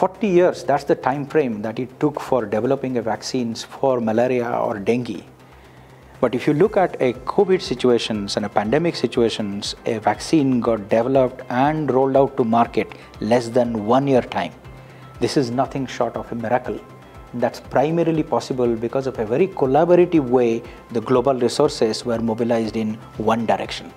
40 years, that's the time frame that it took for developing a vaccines for malaria or dengue. But if you look at a COVID situations and a pandemic situations, a vaccine got developed and rolled out to market less than one year time. This is nothing short of a miracle. That's primarily possible because of a very collaborative way the global resources were mobilized in one direction.